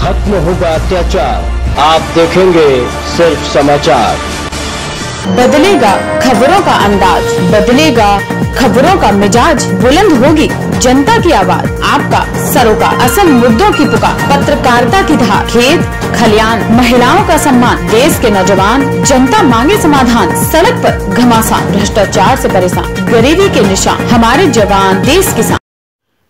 खत्म होगा अत्याचार। आप देखेंगे सिर्फ़ समाचार। बदलेगा खबरों का अंदाज बदलेगा खबरों का मिजाज बुलंद होगी जनता की आवाज़। आपका सरोकार असल मुद्दों की पुकार पत्रकारिता की धार। खेत खलियान महिलाओं का सम्मान देश के नौजवान जनता मांगे समाधान सड़क पर घमासान भ्रष्टाचार से परेशान गरीबी के निशान हमारे जवान देश किसान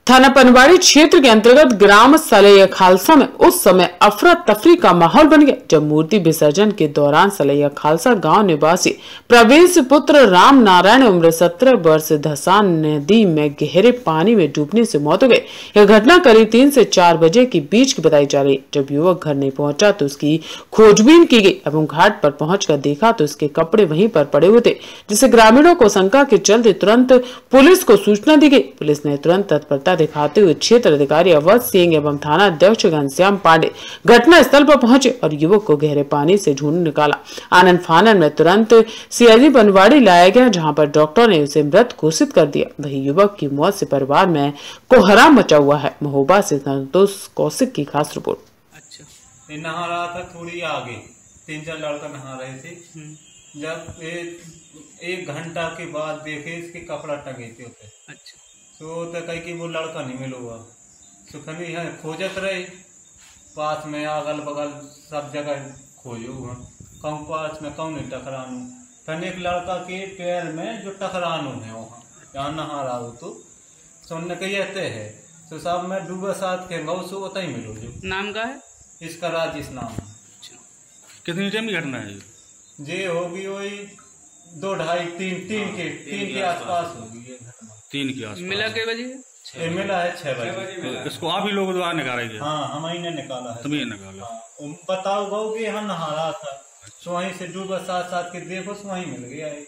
थाना पनवाड़ी क्षेत्र के अंतर्गत ग्राम सलैया खालसा में उस समय अफरा तफरी का माहौल बन गया। जब मूर्ति विसर्जन के दौरान सलैया खालसा गाँव निवासी प्रवेश पुत्र राम नारायण उम्र सत्रह वर्ष धसान नदी में गहरे पानी में डूबने से मौत हो गई। यह घटना करीब तीन से चार बजे के बीच की बताई जा रही। जब युवक घर नहीं पहुँचा तो उसकी खोजबीन की गई। एवं घाट पर पहुंचकर देखा तो उसके कपड़े वहीं पर पड़े हुए थे जिससे ग्रामीणों को शंका के चलते तुरंत पुलिस को सूचना दी गई। पुलिस ने तुरंत तत्परता दिखाते हुए क्षेत्र अधिकारी अवध सिंह एवं थाना अध्यक्ष घनश्याम पांडे घटना स्थल पर पहुँचे और युवक को गहरे पानी से ढूंढ निकाला। आनंद फानन में तुरंत सीआईजी बनवाड़ी लाया गया जहाँ पर डॉक्टर ने उसे मृत घोषित कर दिया। वही युवक की मौत से परिवार में कोहराम मचा हुआ है। महोबा से संतोष कौशिक की खास रिपोर्ट। अच्छा। नहा रहा था थोड़ी आगे। तीन चार लड़का नहा रहे थे। जब एक एक घंटा के बाद देखे इसके कपड़ा टंगे थे उते अच्छा। तो तो कही कि वो लड़का नहीं मिलो हुआ। तो खनी है खोजत रहे। पास में अगल बगल सब जगह खोजो हम कहूँ पास में कहूँ नहीं टकरानू? फिर एक लड़का के पैर में जो टकरानू है वहाँ। यहाँ नहा रहा हो तो। सुनने के कहते है। तो सब में डूबे साथ के गौ से उतना ही मिलो जो नाम का है? इसका राजेश नाम है। कितनी टाइम की घटना है? ये? ये होगी वही दो ढाई तीन तीन के तीन के आसपास। होगी ये घटना। तीन के आसपास। मिला के बजे ये मिला है छह बजे। तो इसको आप ही लोग द्वारा निकाला हाँ हम ही ने निकाला है। तुम्हें निकाला। हाँ, बताओ गौ कि यहाँ नहा रहा था। तो वहीं से डूबा साथ साथ के देखो वही वहीं मिल गया ये